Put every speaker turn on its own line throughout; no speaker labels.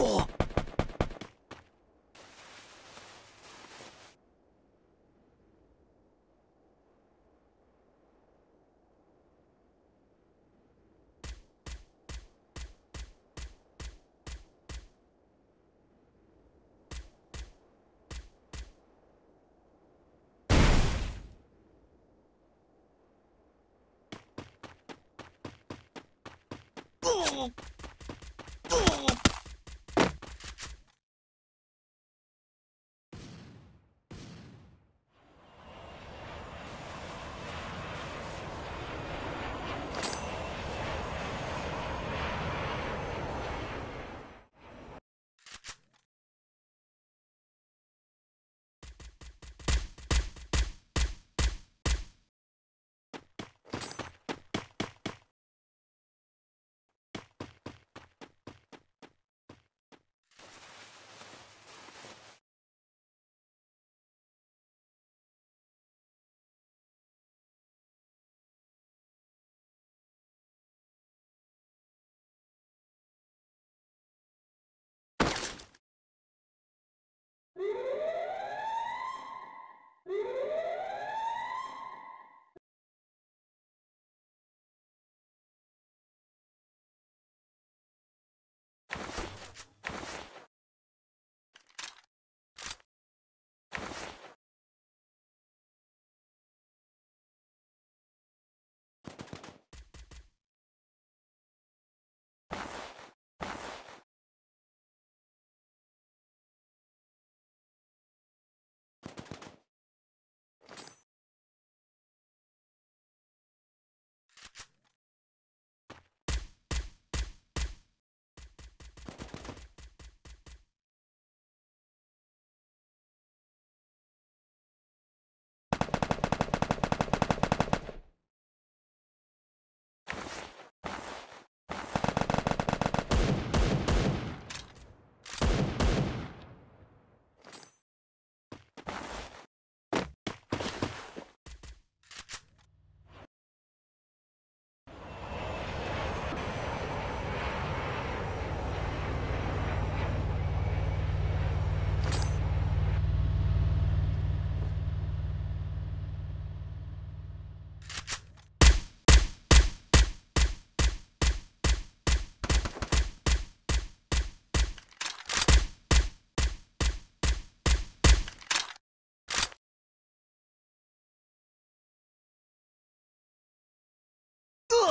door!
Oh!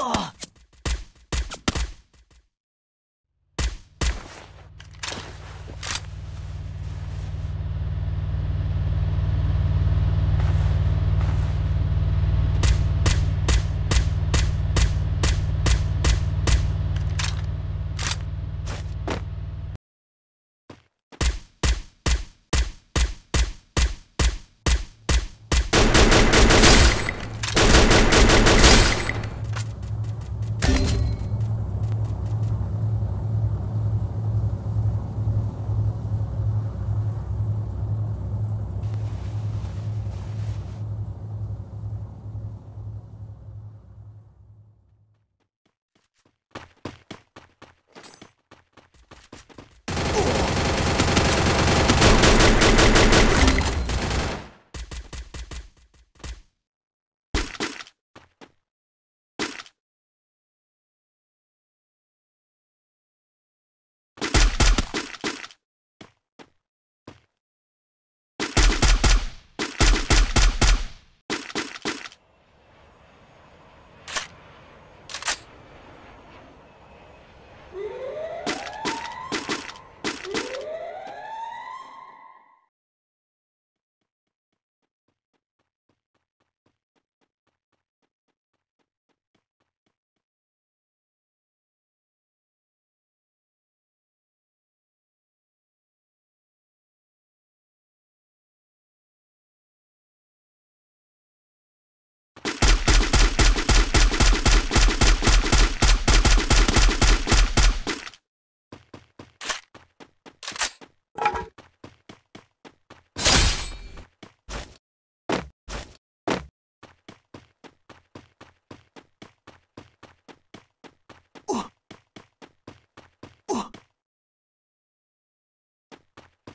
Ugh! Oh!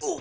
Ooh.